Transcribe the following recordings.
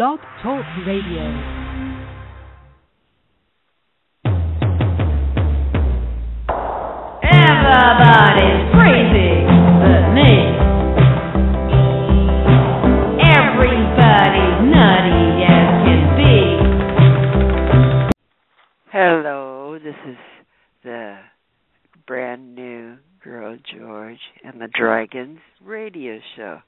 Blog Talk Radio. Everybody's crazy but me. Everybody's nutty as can be. Hello, this is the brand new Girl George and the Dragons radio show.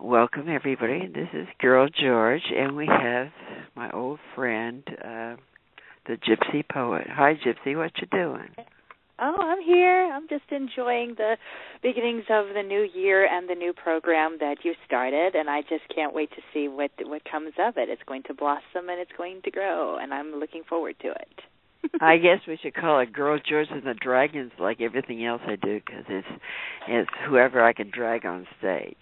Welcome everybody. This is Girl George and we have my old friend uh the Gypsy Poet. Hi Gypsy, what you doing? Oh, I'm here. I'm just enjoying the beginnings of the new year and the new program that you started, and I just can't wait to see what what comes of it. It's going to blossom and it's going to grow, and I'm looking forward to it. I guess we should call it Girl George and the Dragons, like everything else I do, because it's it's whoever I can drag on stage.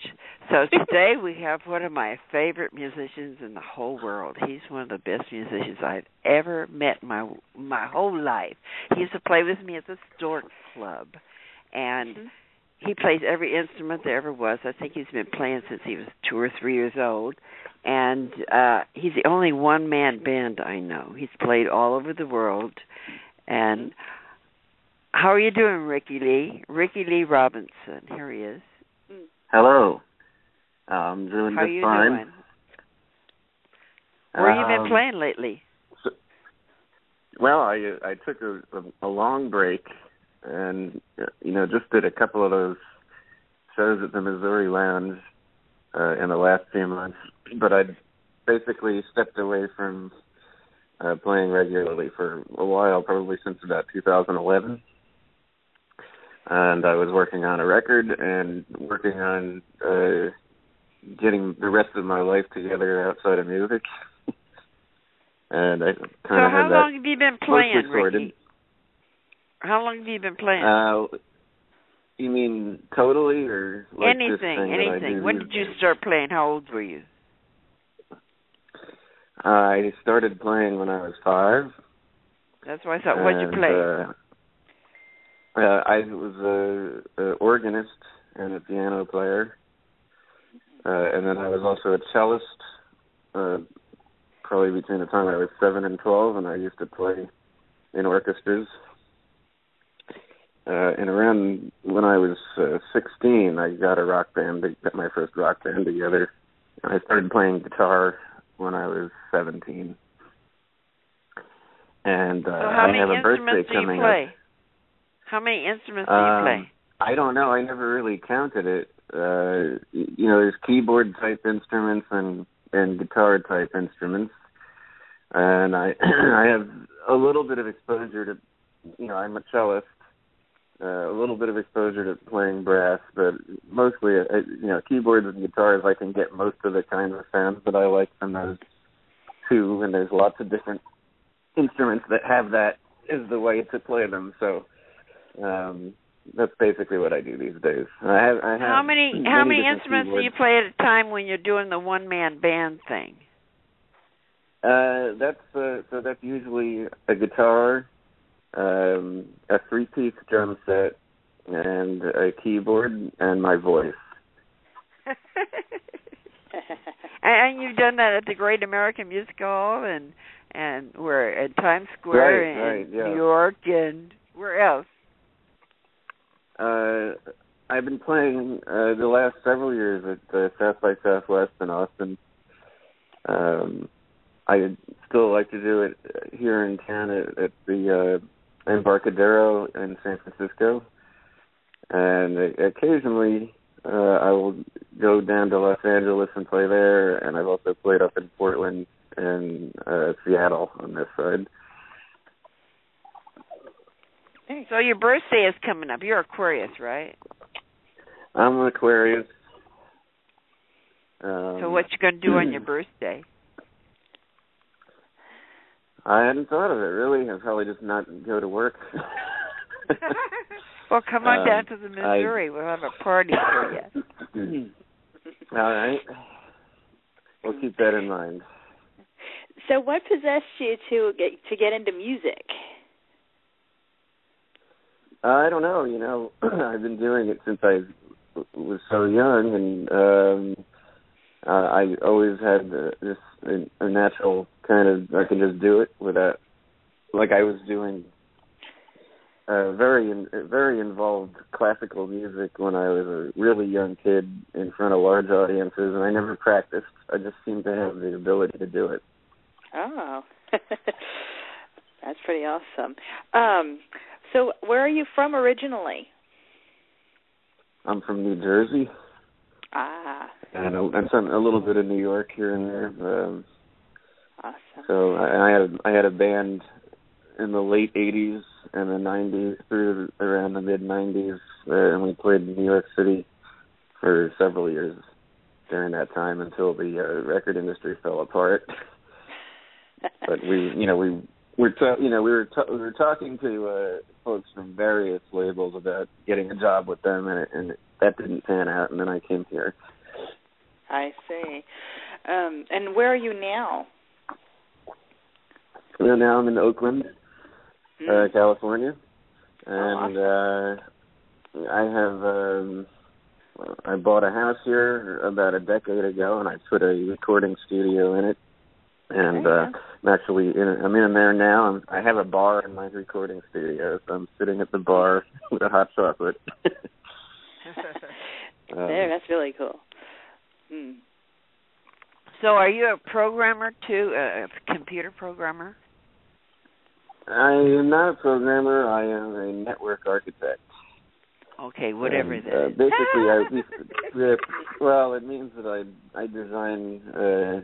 So today we have one of my favorite musicians in the whole world. He's one of the best musicians I've ever met in my my whole life. He used to play with me at the Stork Club, and Mhm. He plays every instrument there ever was. I think he's been playing since he was two or three years old. And uh he's the only one man band I know. He's played all over the world. And how are you doing, Ricky Lee? Ricky Lee Robinson. Here he is. Hello. I'm doing How just you fine. doing? Where you been Um, playing lately? Well, I I took a, a, a long break, and you know just did a couple of those shows at the Missouri Lounge uh, in the last few months. But I basically stepped away from uh, playing regularly for a while, probably since about 2011. And I was working on a record and working on uh, getting the rest of my life together outside of music. and I kind of how had that long have you been playing, sorted. Ricky? How long have you been playing? Uh, you mean totally or like anything, thing anything. When did you start playing? How old were you? I started playing when I was five. That's why I thought, what'd you play? Uh, uh, I was a, a organist and a piano player, uh, and then I was also a cellist. Uh, probably between the time I was seven and twelve, and I used to play in orchestras. Uh, and around when I was uh, 16, I got a rock band, got my first rock band together. And I started playing guitar when I was 17. And uh, so how I many have a birthday instruments do you coming play? up. How many instruments do you Um, play? I don't know. I never really counted it. Uh, you know, there's keyboard type instruments and and guitar type instruments, and I I have a little bit of exposure to, you know, I'm a cellist, uh, a little bit of exposure to playing brass, but mostly, uh, you know, keyboards and guitars. I can get most of the kinds of sounds that I like from those two, and there's lots of different instruments that have that is the way to play them. So. Um, that's basically what I do these days. I have, I have How many how many instruments do you play at a time when you're doing the one man band thing? Uh, that's uh, so that's usually a guitar, um, a three piece drum set, and a keyboard and my voice. and you've done that at the Great American Music Hall and and where at Times Square Right, in right, yeah. New York and where else? Uh, I've been playing uh, the last several years at uh, South by Southwest in Austin. Um, I still like to do it here in town at, at the uh, Embarcadero in San Francisco, and occasionally uh, I will go down to Los Angeles and play there. And I've also played up in Portland and uh, Seattle on this side. So your birthday is coming up. You're Aquarius, right? I'm an Aquarius. Um, so what you gonna do on your birthday? I hadn't thought of it really. I'd probably just not go to work. well, come on Um, down to the Missouri. We'll have a party for you. All right. We'll keep that in mind. so, what possessed you to get to get into music? I don't know. You know, I've been doing it since I was so young, and um uh, I always had the, this a, a natural kind of I can just do it without like I was doing uh, very in, very involved classical music when I was a really young kid in front of large audiences, and I never practiced. I just seemed to have the ability to do it. Oh, that's pretty awesome. Um, so, where are you from originally? I'm from New Jersey. And a, and some a little bit of New York here and there. Um, awesome. So I, I had I had a band in the late '80s and the '90s through around the mid '90s, uh, and we played in New York City for several years during that time until the uh, record industry fell apart. but we, you know, we we're t- you know we were t- we were talking to uh, folks from various labels about getting a job with them, and, it, and that didn't pan out. And then I came here. I see. Um, and where are you now? Well, now I'm in Oakland, Mm. uh, California, Oh, and uh, I have um, I bought a house here about a decade ago, and I put a recording studio in it. And uh, I'm actually in. I'm in there now. I'm, I have a bar in my recording studio, so I'm sitting at the bar with a hot chocolate. Um, there, that's really cool. So, are you a programmer too? A computer programmer? I am not a programmer. I am a network architect. Okay, whatever and, that uh. Basically, I well, it means that I I design uh,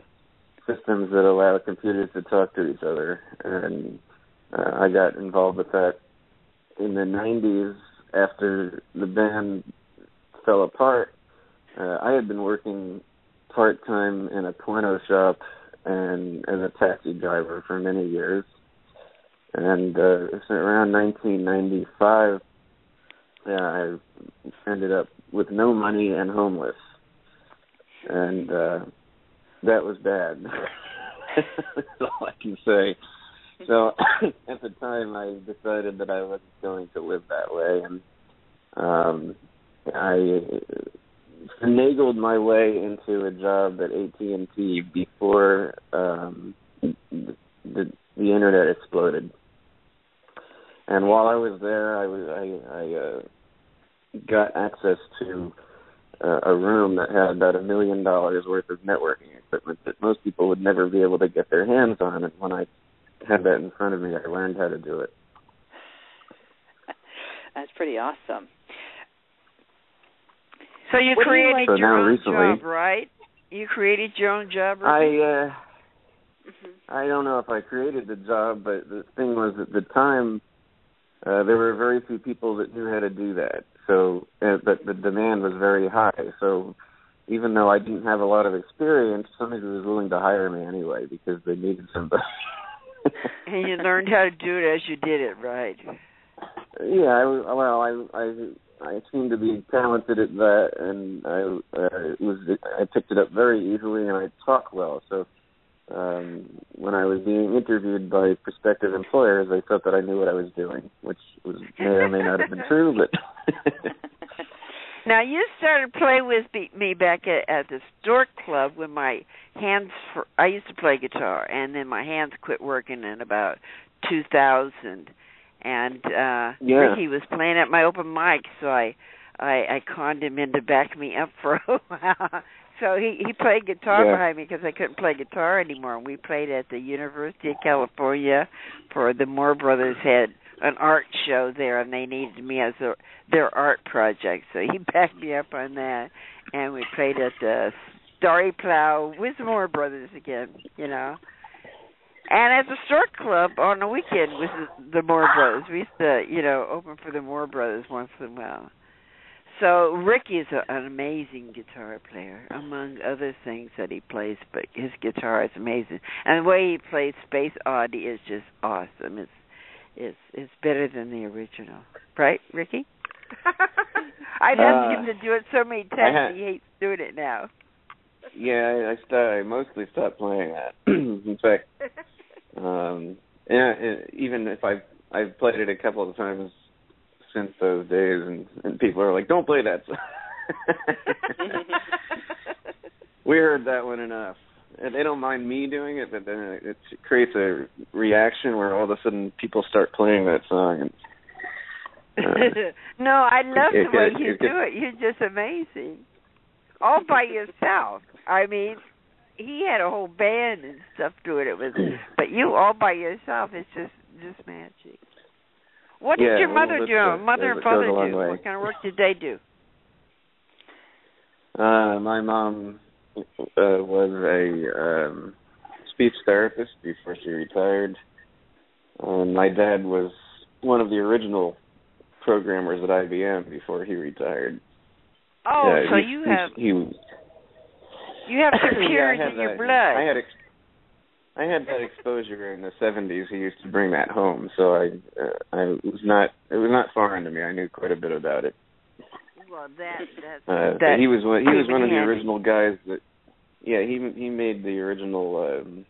systems that allow computers to talk to each other, and uh, I got involved with that in the '90s after the band fell apart. Uh, I had been working part time in a porno shop and as a taxi driver for many years. And uh, so around 1995, yeah, I ended up with no money and homeless, and uh, that was bad. That's all I can say. So at the time, I decided that I wasn't going to live that way, and um, I finagled my way into a job at AT and T before um, the, the the internet exploded. And while I was there, I was I, I uh, got access to uh, a room that had about a million dollars worth of networking equipment that most people would never be able to get their hands on. And when I had that in front of me, I learned how to do it. That's pretty awesome. So you What do you created like- your now own recently- job, right? You created your own job. I Ruby? uh, hmm I don't know if I created the job, but the thing was at the time uh, there were very few people that knew how to do that. So, uh, but the demand was very high. So, even though I didn't have a lot of experience, somebody was willing to hire me anyway because they needed somebody. and you learned how to do it as you did it, right? Yeah, I well, I I I seem to be talented at that, and I uh, it was I picked it up very easily, and I talk well. So um, when I was being interviewed by prospective employers, they thought that I knew what I was doing, which was may or may not have been true, but. Now you started playing with me- me back at, at the Stork Club when my hands. For, I used to play guitar, and then my hands quit working in about 2000. And uh Yeah. Ricky was playing at my open mic, so I I, I conned him in to back me up for a while. So he he played guitar Yeah. behind me because I couldn't play guitar anymore. And we played at the University of California for the Moore Brothers had an art show there, and they needed me as a, their art project. So he backed me up on that, and we played at the Starry Plough with the Moore Brothers again. You know. And at the Stork Club on the weekend with the, the Moore Brothers, we used to, you know, open for the Moore Brothers once in a while. So Ricky is a, an amazing guitar player, among other things that he plays. But his guitar is amazing, and the way he plays Space Oddity is just awesome. It's it's it's better than the original, right, Ricky? I've asked Uh, him to do it so many times. ha- he hates doing it now. yeah, I, I, st- I mostly stopped playing that. In fact, um, yeah, it, even if I've I've played it a couple of times since those days, and, and people are like, "Don't play that." we heard that one enough. And they don't mind me doing it, but then it, it creates a reaction where all of a sudden people start playing that song. And, uh, no, I love it- the way it- you it- do it. You're just amazing. All by yourself. I mean, he had a whole band and stuff to it. It was, but you all by yourself. It's just just magic. What did your mother that's, do? uh, mother and father do? way. What kind of work did they do? Uh, my mom uh, was a um, speech therapist before she retired, and my dad was one of the original programmers at IBM before he retired. Oh, Yeah, so he- you he- have he, you have Yeah, I computers had in your blood. I had ex- I had that exposure in the '70s. He used to bring that home, so I uh, I was not it was not foreign to me. I knew quite a bit about it. well, that that's Uh, that. he was one, he was one of the original guys that yeah he he made the original um,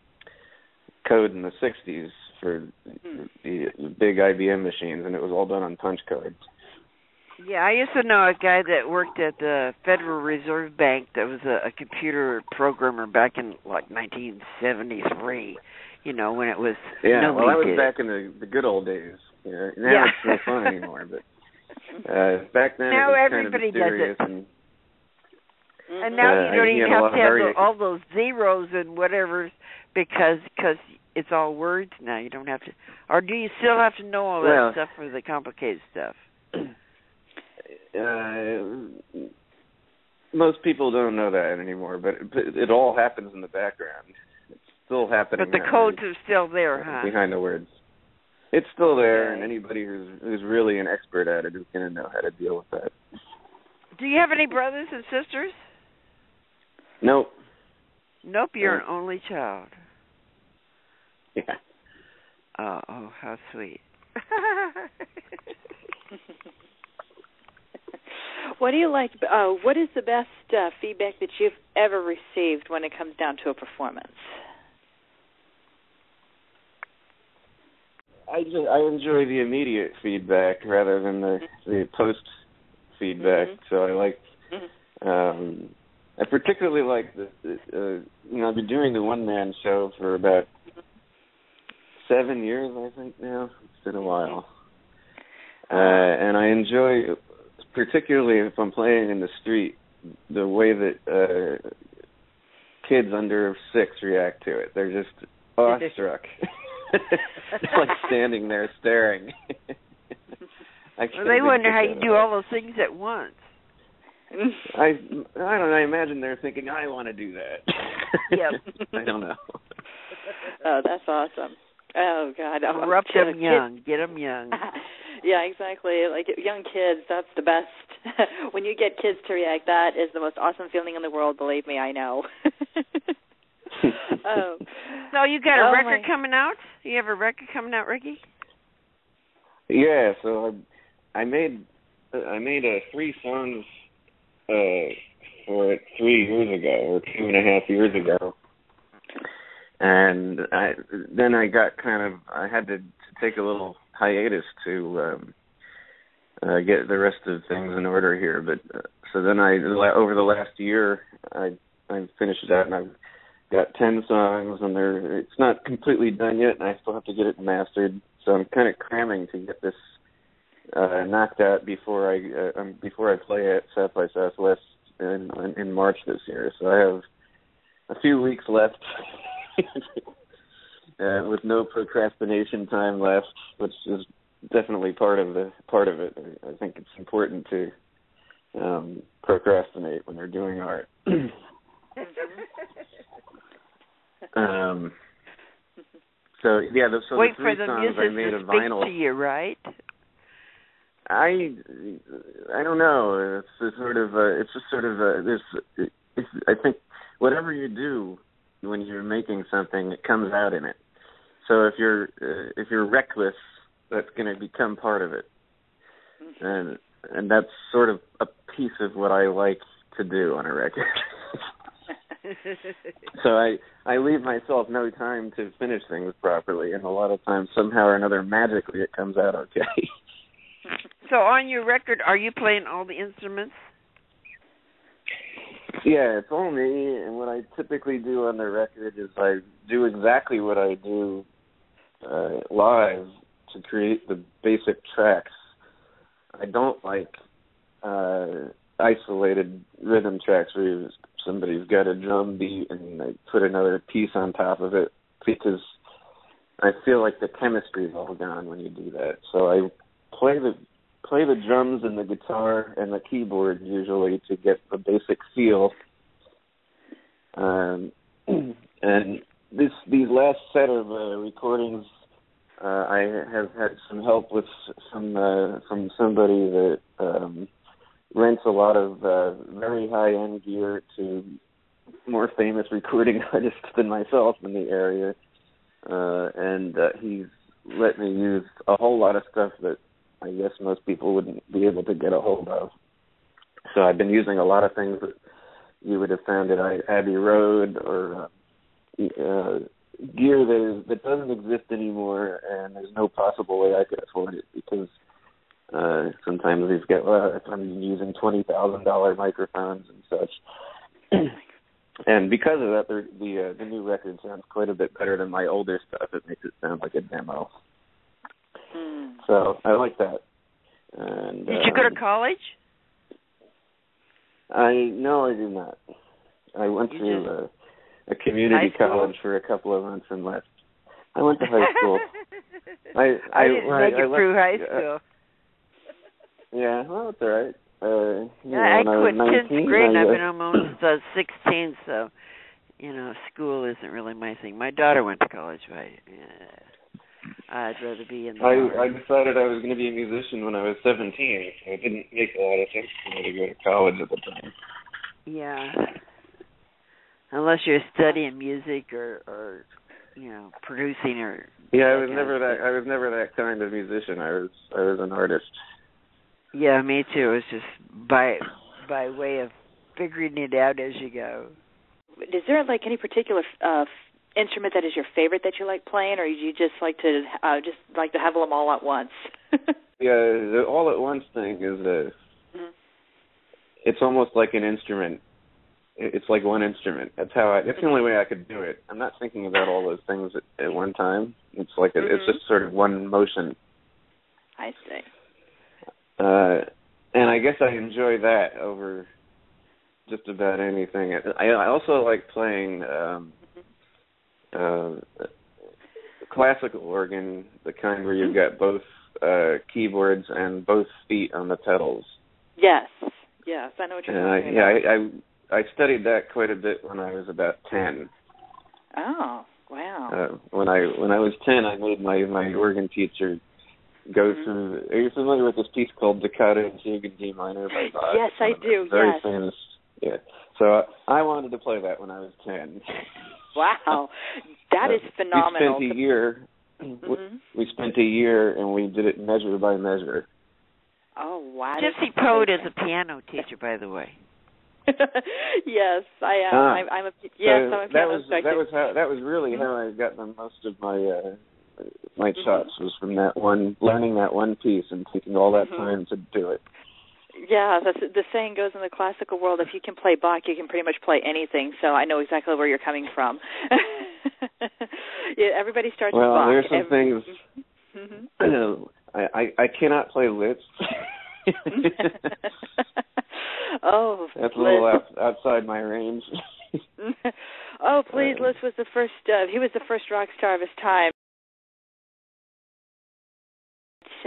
code in the '60s for the, the big IBM machines, and it was all done on punch cards. Yeah, I used to know a guy that worked at the Federal Reserve Bank that was a, a computer programmer back in like 1973. You know, when it was Yeah, nobody well, I was it. back in the the good old days. Yeah, now Yeah. it's no fun anymore, but uh, back then Now it was everybody kind does of mysterious it. and And now Uh, you don't even had a have to have all those zeros and whatever because cause it's all words now. You don't have to, or do you still have to know all that Well- stuff for the complicated stuff? uh, most people don't know that anymore, but it, it all happens in the background. It's still happening. But the now, codes are still there, huh? behind the words. It's still there, and anybody who's who's really an expert at it is going to know how to deal with that. Do you have any brothers and sisters? Nope. Nope, you're No. an only child. Yeah. Oh, oh, how sweet. What do you like? Uh, what is the best uh, feedback that you've ever received when it comes down to a performance? I just, I enjoy the immediate feedback rather than the the post feedback. Mhm. So I like Mhm. um I particularly like the, the uh, you know I've been doing the one man show for about seven years I think now. It's been a while, uh, and I enjoy particularly if I'm playing in the street the way that uh kids under six react to it. They're just awestruck. It's like standing there staring. I well, they wonder how you do all those things at once. I I don't know. I imagine they're thinking, I want to do that. Yep. I don't know. oh, that's awesome. Oh God, oh, We're up kids- them young. Get them young. yeah, exactly. Like young kids, that's the best. when you get kids to react, that is the most awesome feeling in the world. Believe me, I know. oh, So you got a Oh, record my- coming out? You have a record coming out, Ricky? yeah. So I, I made I made uh, three songs uh, for it three years ago or two and a half years ago, and I then I got kind of I had to, to take a little hiatus to um, uh, get the rest of things in order here. But uh, so then I over the last year I I finished that and I've got ten songs and they're it's not completely done yet and I still have to get it mastered. So I'm kind of cramming to get this uh knocked out before I uh, um, before I play at South by Southwest in in March this year. So I have a few weeks left. uh, with no procrastination time left, which is definitely part of the part of it. I, think it's important to um procrastinate when you're doing art. um so yeah, the, so Wait the three for the songs I made speak vinyl. to you, right? I I don't know. It's a sort of a, it's just sort of a there's it's, I think whatever you do when you're making something, it comes out in it. So if you're uh, if you're reckless, that's going to become part of it, and and that's sort of a piece of what I like to do on a record. so I I leave myself no time to finish things properly, and a lot of times somehow or another magically it comes out okay. so on your record, are you playing all the instruments? Yeah, it's all me, and what I typically do on the record is I do exactly what I do uh, live to create the basic tracks. I don't like uh, isolated rhythm tracks where somebody's got a drum beat and they put another piece on top of it because I feel like the chemistry's all gone when you do that. So I play the play the drums and the guitar and the keyboard usually to get the basic feel. Um, and this these last set of uh, recordings, uh, I have had some help with some uh, from somebody that um, rents a lot of uh, very high end gear to more famous recording artists than myself in the area, uh, and uh, he's let me use a whole lot of stuff that I guess most people wouldn't be able to get a hold of. So I've been using a lot of things that you would have found at Abbey Road or uh, uh, gear that is, that doesn't exist anymore, and there's no possible way I could afford it because uh, sometimes these get uh, I'm using twenty thousand dollar microphones and such. and because of that, the the, uh, the new record sounds quite a bit better than my older stuff. It makes it sound like a demo. So I like that. And Did you go um, to college? I no, I did not. I went You to a, a community college for a couple of months and left. I went to high school. I I, I, didn't when make I, it I left, through high uh, school. yeah, well, it's all right. Uh, you know, I I quit 19, tenth grade, I, I've uh, been almost uh, sixteen. So, you know, school isn't really my thing. My daughter went to college, but uh, I'd rather be in the. I yard. I decided I was going to be a musician when I was 17, so it didn't make a lot of sense for me to go to college at the time. Yeah. Unless you're studying music or or you know producing or Yeah, I was never that. I was never that kind of musician. I was I was an artist. Yeah, me too. It was just by by way of figuring it out as you go. Is there like any particular uh instrument that is your favorite that you like playing, or you just like to uh just like to have them all at once? Yeah, the all at once thing is a. Mhm. It's almost like an instrument. It's like one instrument. That's how I. That's the only way I could do it. I'm not thinking about all those things at, at one time. It's like a, it's Mhm. just sort of one motion. I see. Uh, and I guess I enjoy that over just about anything. I, I also like playing um, uh, classical organ, the kind where you've got both uh, keyboards and both feet on the pedals. Yes. Yes, I know what you're And I, talking yeah. I, I I studied that quite a bit when I was about ten. Oh, wow. Uh, when I when I was ten, I made my my organ teacher go Mhm. through. Are you familiar with this piece called "Toccata and Fugue in D Minor" by Bach? Yes, I do, Very yes. famous. Yeah. So uh, I wanted to play that when I was ten. wow. That Uh, phenomenal. We spent a year. Mhm. We spent a year and we did it measure by measure. Oh, wow. that's Gypsy Poet is a piano teacher, by the way. yes, I am. Ah. I'm, I'm a yes, so I'm a that was instructor. that was how that was really Mm-hmm. how I got the most of my uh my Mhm. was from that one learning that one piece and taking all that Mhm. time to do it. Yeah, that's the saying goes in the classical world. If you can play Bach, you can pretty much play anything. So I know exactly where you're coming from. yeah, everybody starts Well, with Bach. there's some Every- things Mhm. I, I I cannot play Liszt. oh, That's a little out, outside my range. oh, please, Uh, Liszt was the first. Uh, he was the first rock star of his time.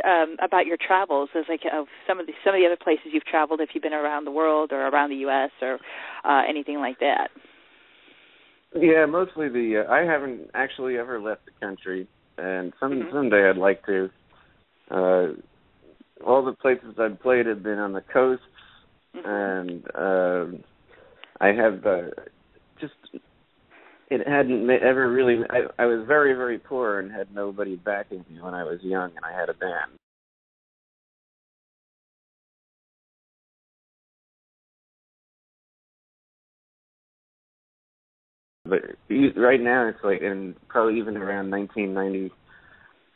Um, about your travels, as like of some of the some of the other places you've traveled, if you've been around the world or around the U.S. or uh, anything like that. yeah, mostly the. Uh, I haven't actually ever left the country, and some Mhm. someday I'd like to. Uh, all the places I've played have been on the coasts, Mhm. and um I have uh, just. It hadn't ever really. I, I was very, very poor and had nobody backing me when I was young, and I had a band. But right now, it's like, and probably even around 1990,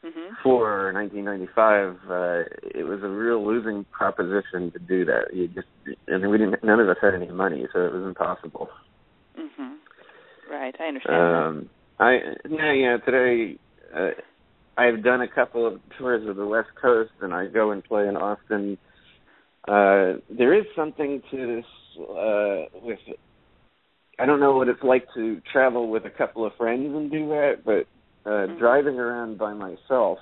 Mhm. for 1995, uh, it was a real losing proposition to do that. You just, I mean, we didn't. None of us had any money, so it was impossible. Right, I understand. that. Um, I yeah yeah today. Uh, I've done a couple of tours of the West Coast, and I go and play in Austin. Uh, there is something to this uh, with. I don't know what it's like to travel with a couple of friends and do that, but uh, Mhm. driving around by myself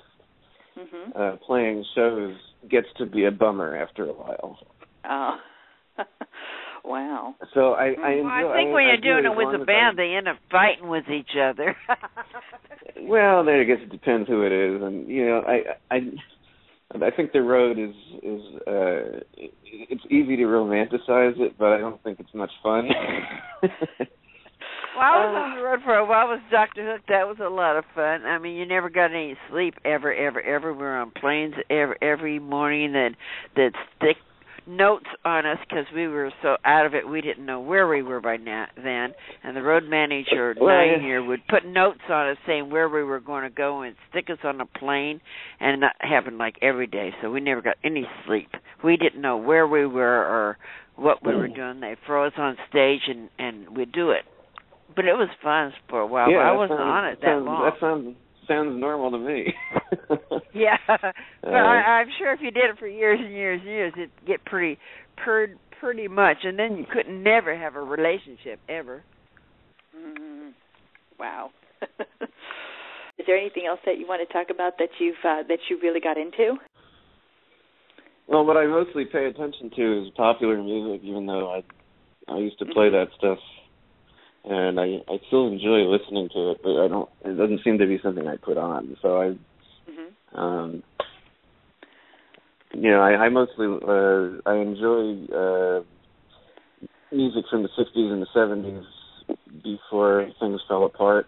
Mhm. uh, playing shows gets to be a bummer after a while. Oh. wow. So I, I enjoy. well, I think when I you're do doing it with a band, they end up fighting with each other. Well, then I guess it depends who it is, and you know, I I I think the road is is uh it- it's easy to romanticize it, but I don't think it's much fun. Well, I was on the road for a while with Doctor Hook. That was a lot of fun. I mean, you never got any sleep ever, ever, ever. We were on planes every every morning that that stick notes on us because we were so out of it we didn't know where we were by now then. And the road manager Well, nine year would put notes on us saying where we were going to go and stick us on a plane and that happened like every day. So we never got any sleep. We didn't know where we were or what we were doing. They throw us on stage and and we'd do it. But it was fun for a while. yeah, but I wasn't sounds- on it that sounds, long. That sounds sounds normal to me. yeah, but Uh, I, I'm sure if you did it for years and years and years, it'd get pretty, pretty, pretty much, and then you couldn't never have a relationship ever. Mm, wow. Is there anything else that you want to talk about that you've uh, that you really got into? Well, what I mostly pay attention to is popular music, even though I I used to play Mm-hmm. that stuff, and I I still enjoy listening to it, but I don't. It doesn't seem to be something I put on. So I, hmm um, you know, I, I mostly uh, I enjoy uh, music from the '60s and the '70s before things fell apart,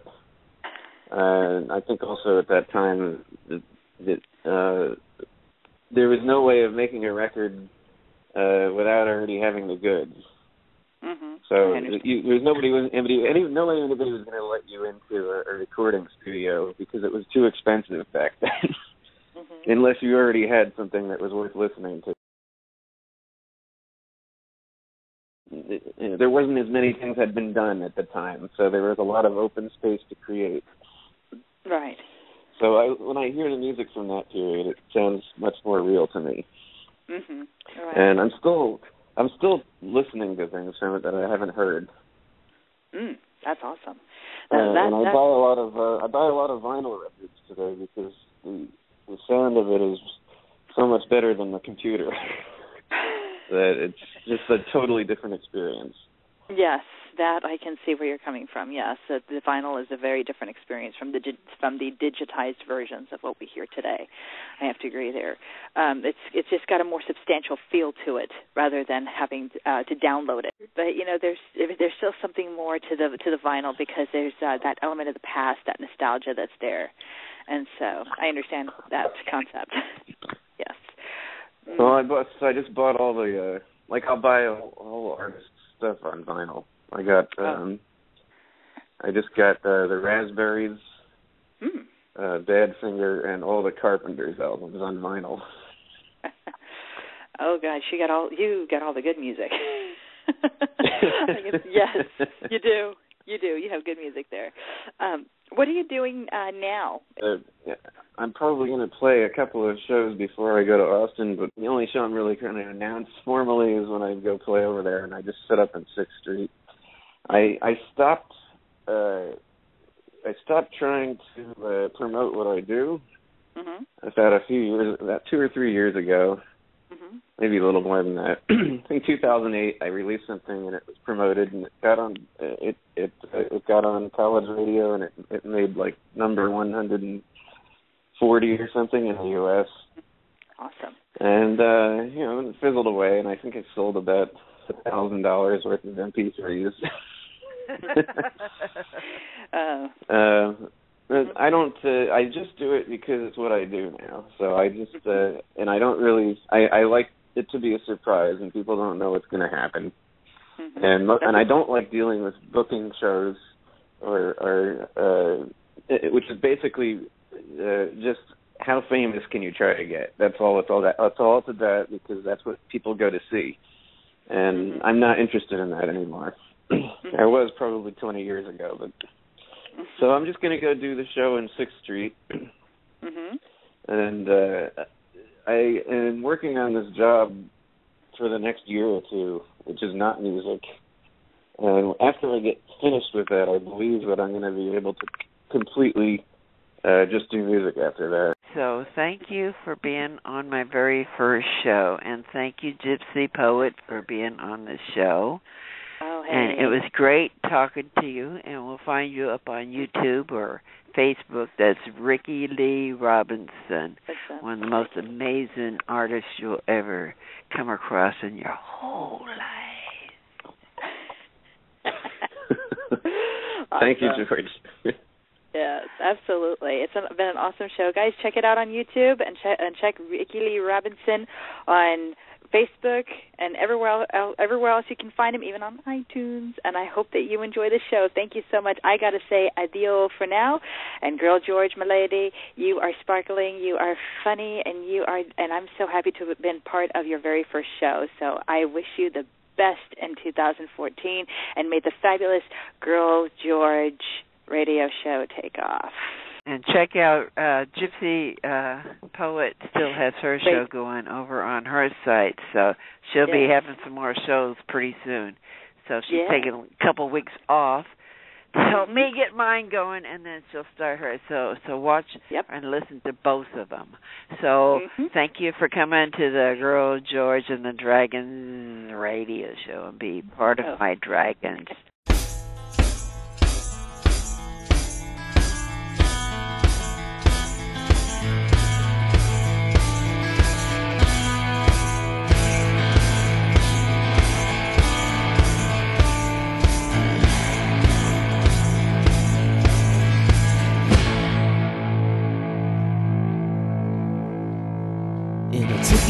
and I think also at that time that, that uh, there was no way of making a record uh without already having the goods. Hmm So you, nobody was anybody any no way anybody was going to let you into a, a recording studio because it was too expensive back then. hmm Unless you already had something that was worth listening to. There wasn't as many things had been done at the time, so there was a lot of open space to create. Right. So I, when I hear the music from that period, it sounds much more real to me. hmm Right. And I'm still I'm still listening to things from it that I haven't heard. mm, that's awesome. Uh, That, that, and I that- buy a lot of uh, I buy a lot of vinyl records today because the the sound of it is so much better than the computer that it's just a totally different experience. Yes, that I can see where you're coming from. Yes, the vinyl is a very different experience from the from the digitized versions of what we hear today. I have to agree there. Um, it's it's just got a more substantial feel to it rather than having uh, to download it. But you know, there's there's still something more to the to the vinyl because there's uh, that element of the past, that nostalgia that's there, and so I understand that concept. yes. Well, I bought so I just bought all the uh, like I'll buy all, all artist stuff on vinyl. I got Oh. um I just got uh, the Raspberries, Mm. uh, Badfinger, and all the Carpenters albums on vinyl. oh gosh, you got all you got all the good music. yes, you do. You do. You have good music there. Um, what are you doing uh, now? Uh, yeah, I'm probably going to play a couple of shows before I go to Austin, but the only show I'm really going to announce formally is when I go play over there, and I just set up in Sixth Street. I I stopped uh, I stopped trying to uh, promote what I do Mhm. about a few years, about two or three years ago, Mhm. maybe a little more than that. I think 2008, I released something and it was promoted and it got on it it it got on college radio and it it made like number 140 or something in the U.S. Awesome. And uh, you know, it fizzled away, and I think I sold about a thousand dollars worth of MP3s. Uh, uh, I don't. Uh, I just do it because it's what I do now. So I just uh, and I don't really. I, I like it to be a surprise, and people don't know what's going to happen. mhm. And and I don't like dealing with booking shows, or or uh, it, which is basically uh, just how famous can you try to get? That's all. It's all that. That's all it's about because that's what people go to see, and Mhm. I'm not interested in that anymore. I was probably 20 years ago, but so I'm just gonna go do the show in Sixth Street, Mhm. and uh I am working on this job for the next year or two, which is not music. And after I get finished with that, I believe that I'm going to be able to completely uh just do music after that. So thank you for being on my very first show, and thank you, Gypsy Poet, for being on the show. Oh, hey. And it was great talking to you, and we'll find you up on YouTube or Facebook. That's Ricky Lee Robinson, one of the most amazing artists you'll ever come across in your whole life. Thank you, George. Absolutely. It's been an awesome show, guys. Check it out on YouTube and check and check Ricky Lee Robinson on Facebook and everywhere else, everywhere else you can find him, even on iTunes. And I hope that you enjoy the show. Thank you so much. I got to say adio for now. And girl George, my lady, you are sparkling, you are funny, and you are. And I'm so happy to have been part of your very first show. So I wish you the best in 2014, and may the fabulous girl George radio show take off. And check out uh Gypsy uh Poet still has her show going over on her site, so she'll be having some more shows pretty soon. So she's Yeah. taking a couple weeks off to help me get mine going, and then she'll start her. So so watch Yep. and listen to both of them. So Mhm. thank you for coming to the Girl George and the Dragons radio show and be part of Oh. my dragons.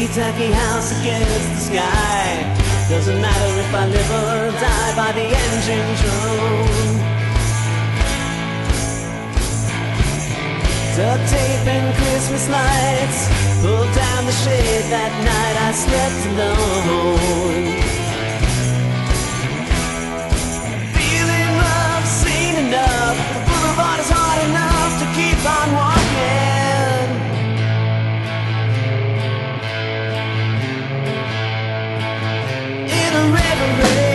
Ticky-tacky house against the sky. Doesn't matter if I live or die by the engine drone Duct tape and Christmas lights Pulled down the shade that night I slept alone. Feeling love, seen enough. The boulevard is hard enough to keep on walking a